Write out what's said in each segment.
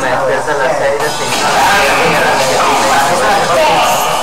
me despierta a las 6 de En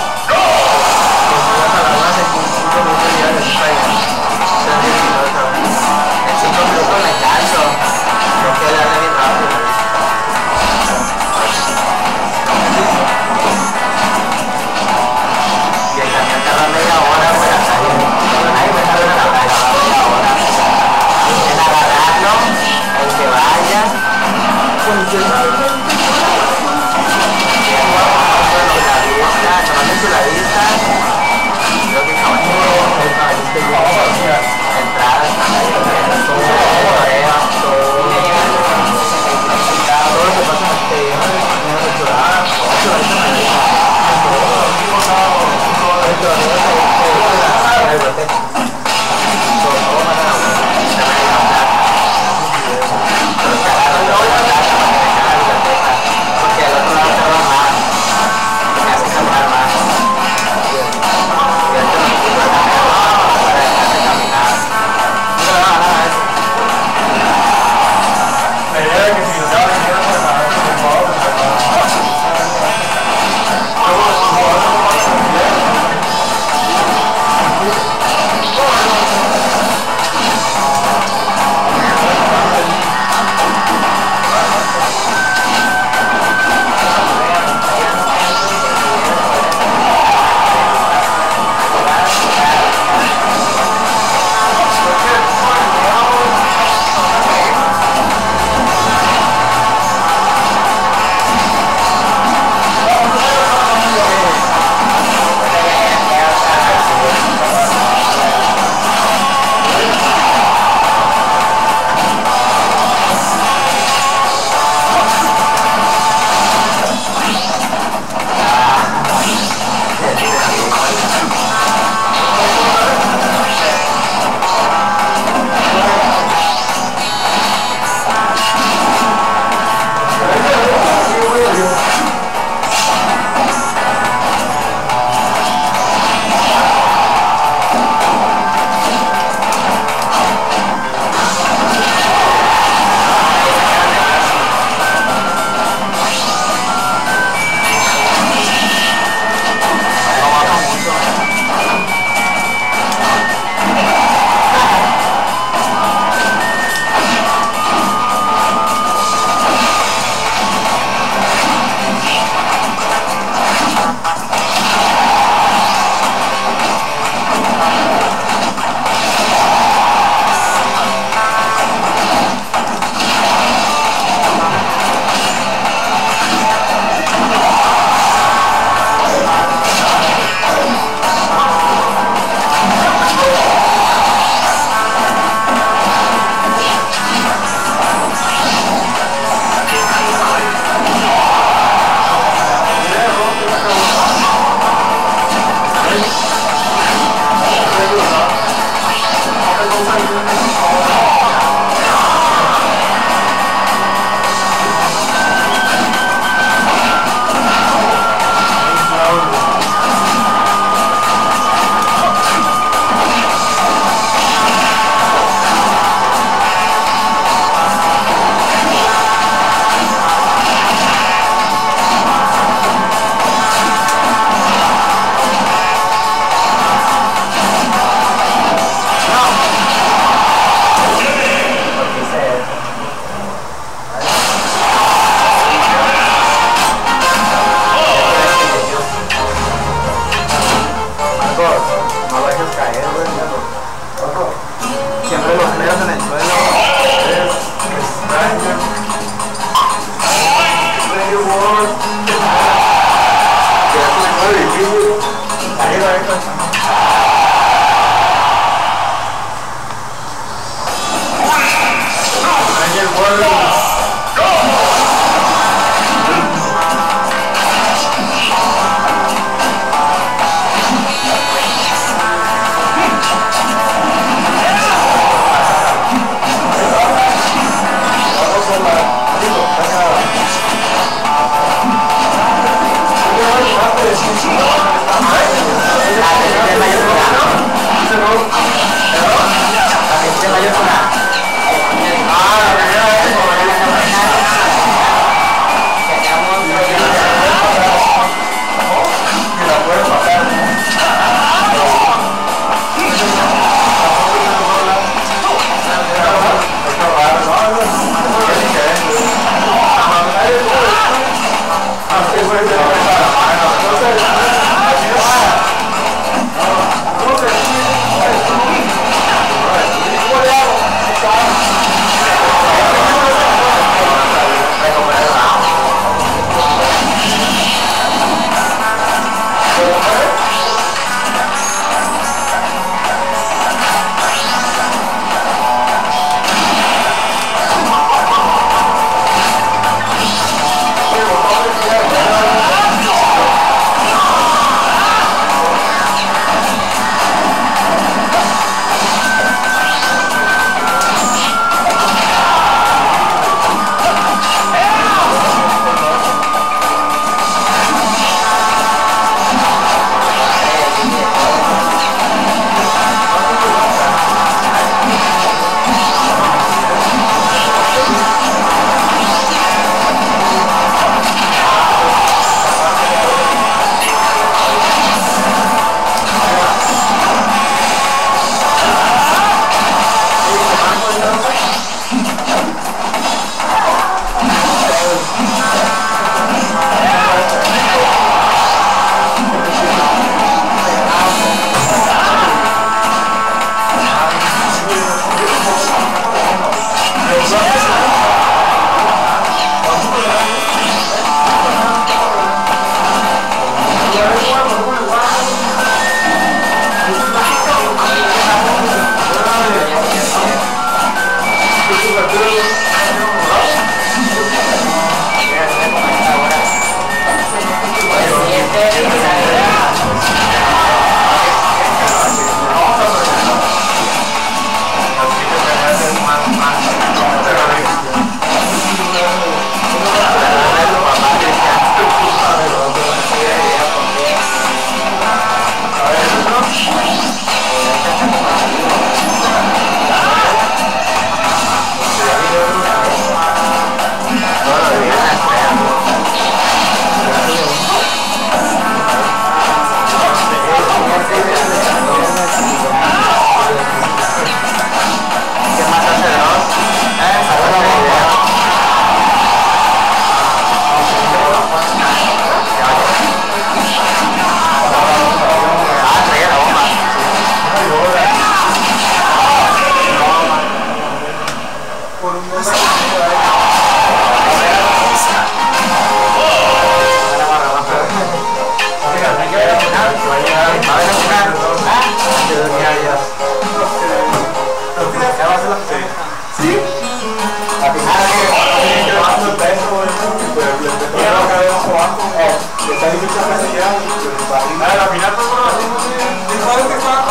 usuario que estaba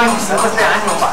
no este año, va.